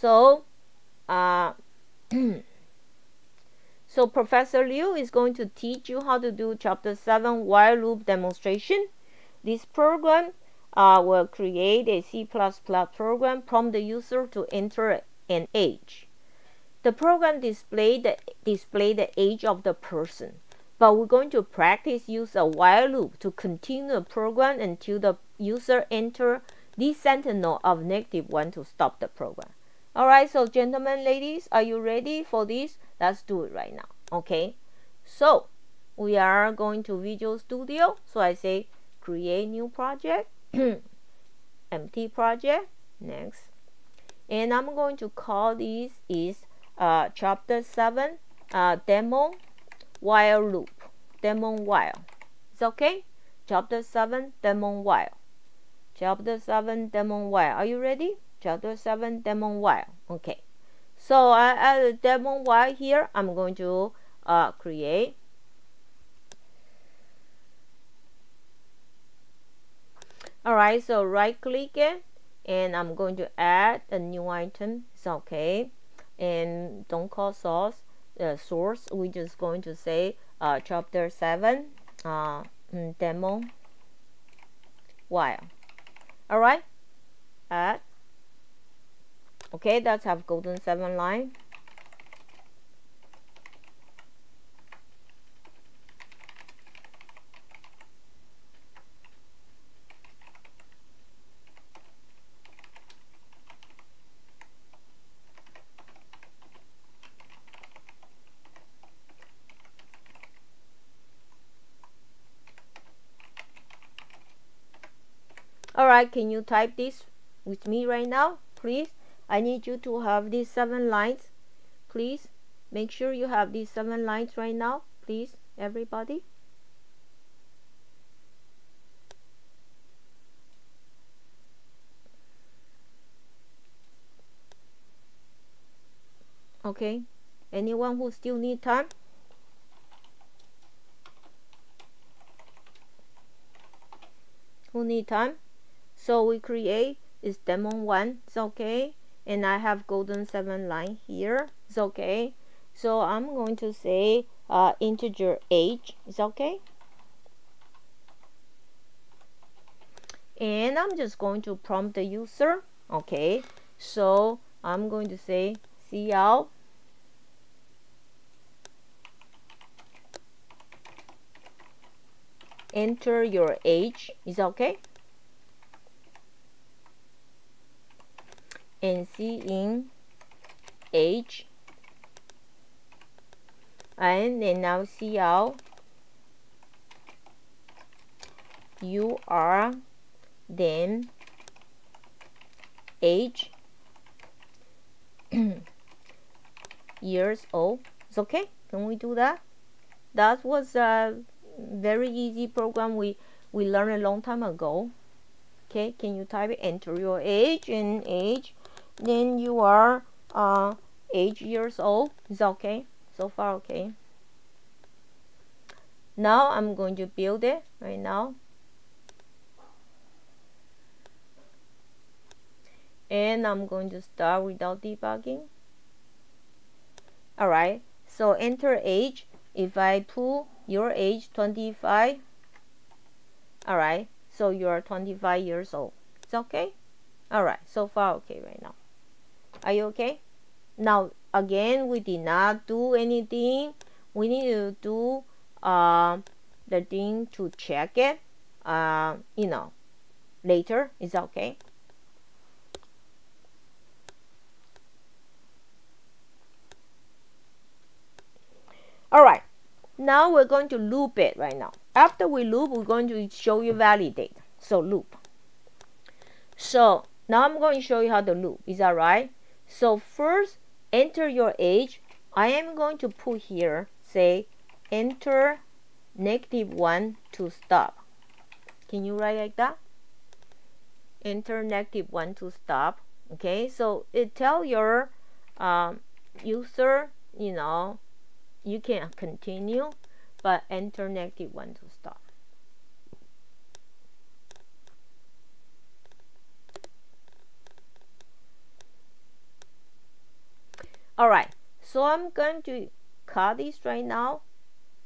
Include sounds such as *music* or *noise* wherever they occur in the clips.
So, uh, *clears throat* so Professor Liu is going to teach you how to do chapter 7 while loop demonstration. This program uh, will create a C++ program, prompt the user to enter an age. The program display the, display the age of the person, but we're going to practice use a while loop to continue the program until the user enter the sentinel of negative 1 to stop the program. Alright, so gentlemen, ladies, are you ready for this? Let's do it right now. Okay, so we are going to Visual Studio. So I say create new project, *clears throat* empty project, next. And I'm going to call this is uh, chapter 7 uh, demo while loop, demo while. It's okay? Chapter 7 demo while. Chapter 7 demo while. Are you ready? Chapter 7 demo while okay. So I add a demo while here I'm going to uh, create. Alright so right click it and I'm going to add a new item. It's okay. And don't call source uh, source. We're just going to say uh, chapter 7 uh, mm, demo while alright. Add okay that's have golden seven line Alright, can you type this with me right now, please? I need you to have these seven lines. Please make sure you have these seven lines right now. Please everybody. Okay. Anyone who still need time? Who need time? So we create is demo one. It's okay and I have golden 7 line here. It's okay. So I'm going to say uh, integer age is okay. And I'm just going to prompt the user. Okay. So I'm going to say cout enter your age is okay and cin age and then now cout you are then age *clears throat* years old. It's okay. Can we do that? That was a very easy program we we learned a long time ago. Okay can you type enter your age and age then you are uh, 8 years old. Is okay? So far okay. Now I'm going to build it right now. And I'm going to start without debugging. Alright so enter age. If I put your age 25 alright so you are 25 years old. It's okay? Alright so far okay right now are you okay? Now, again, we did not do anything. We need to do uh, the thing to check it, uh, you know, later. Is okay? All right. Now we're going to loop it right now. After we loop, we're going to show you validate. So loop. So now I'm going to show you how to loop. Is that right? So first, enter your age. I am going to put here, say, enter negative 1 to stop. Can you write like that? Enter negative 1 to stop. Okay, so it tell your um, user, you know, you can continue, but enter negative 1 to stop. All right. So i'm going to cut this right now.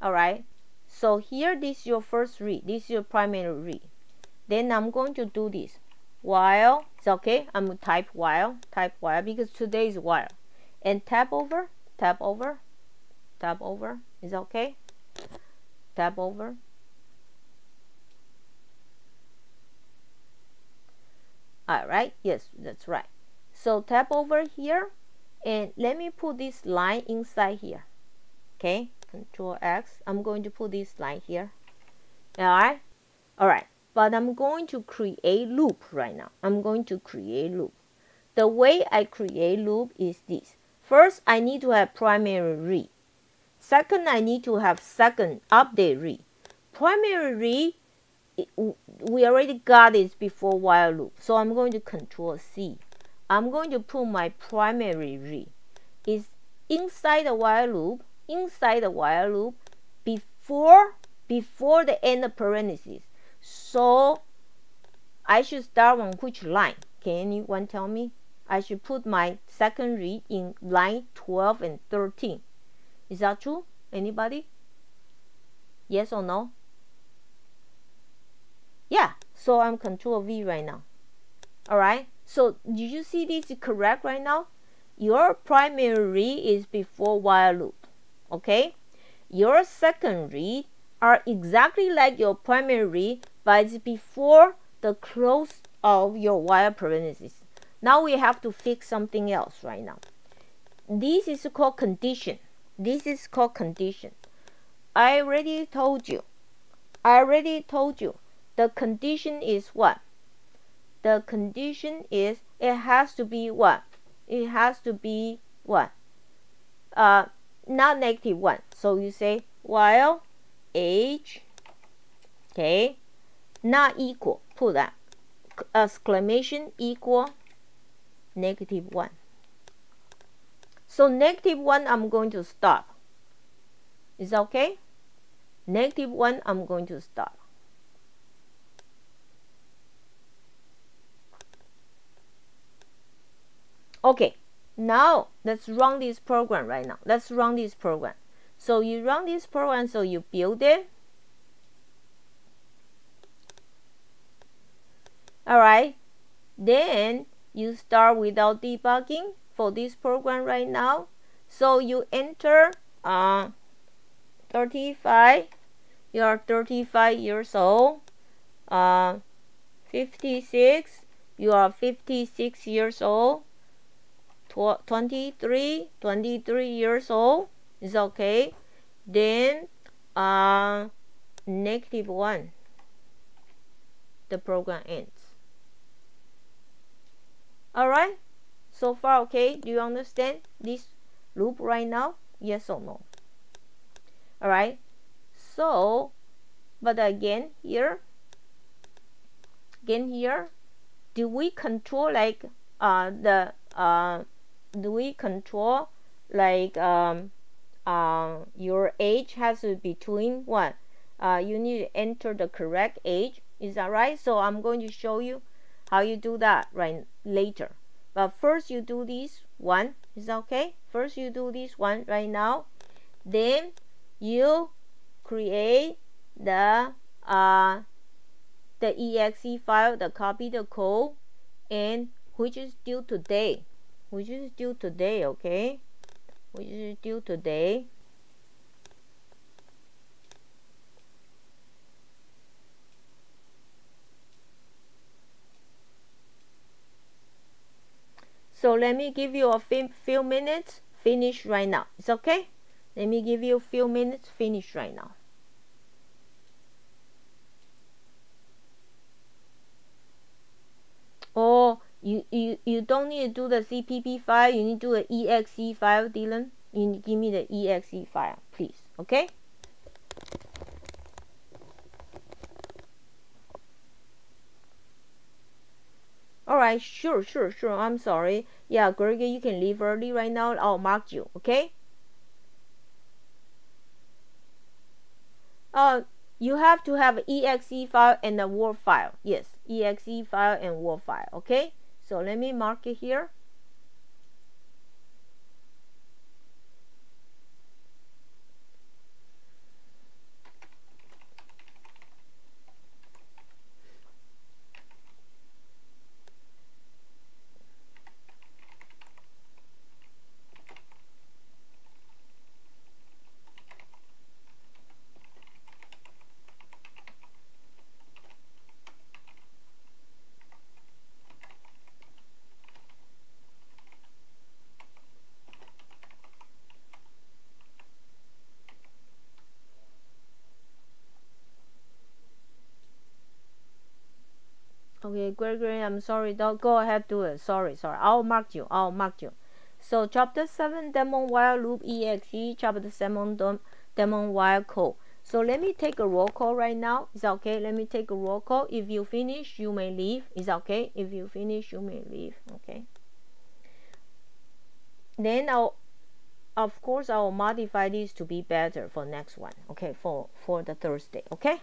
All right. So here this is your first read. This is your primary read. Then i'm going to do this while. It's okay? I'm to type while. Type while because today is while. And tap over. Tap over. Tap over. Is okay? Tap over. All right. Yes that's right. So tap over here and let me put this line inside here. Okay control X. I'm going to put this line here. All right? All right. But I'm going to create loop right now. I'm going to create loop. The way I create loop is this. First I need to have primary read. Second I need to have second update read. Primary read we already got this before while loop. So I'm going to control C. I'm going to put my primary read. Is inside the while loop, inside the while loop, before before the end of parentheses. So I should start on which line? Can anyone tell me? I should put my second read in line 12 and 13. Is that true? Anybody? Yes or no? yeah so I'm control V right now alright so did you see this correct right now? Your primary is before while loop okay? Your second read are exactly like your primary but it's before the close of your while parenthesis. Now we have to fix something else right now. This is called condition. This is called condition. I already told you. I already told you. The condition is what? The condition is it has to be what? It has to be what? Uh, not negative 1. So you say while age, okay, not equal, put that, exclamation equal negative 1. So negative 1 I'm going to stop. Is that okay? Negative 1 I'm going to stop. Okay now let's run this program right now. Let's run this program. So you run this program so you build it. All right. Then you start without debugging for this program right now. So you enter uh, 35 you are 35 years old. Uh, 56 you are 56 years old 23 23 years old is okay? Then uh, negative 1 the program ends. Alright so far okay? Do you understand this loop right now? Yes or no? Alright so but again here again here do we control like uh, the uh, do we control like um, uh, your age has to be between what? Uh, you need to enter the correct age. Is that right? So I'm going to show you how you do that right later. But first you do this one. Is that okay? First you do this one right now. Then you create the uh, the exe file the copy the code and which is due today which is due today okay? Which is due today. So let me give you a few minutes. Finish right now. It's okay? Let me give you a few minutes. Finish right now you, you, you don't need to do the CPP file, you need to do an exe file, Dylan. You give me the exe file, please. Okay? Alright, sure, sure, sure. I'm sorry. Yeah, Gregory, you can leave early right now. I'll mark you, okay? Uh, you have to have exe file and a Word file. Yes, exe file and Word file, okay? So let me mark it here. Okay, Gregory, I'm sorry. Don't go ahead, do it. Sorry, sorry. I'll mark you. I'll mark you. So chapter 7, demo while loop exe, chapter 7, demo while code. So let me take a roll call right now. That okay? Let me take a roll call. If you finish, you may leave. Is that okay? If you finish, you may leave. Okay. Then I'll, of course, I will modify this to be better for next one. Okay, for for the Thursday. Okay.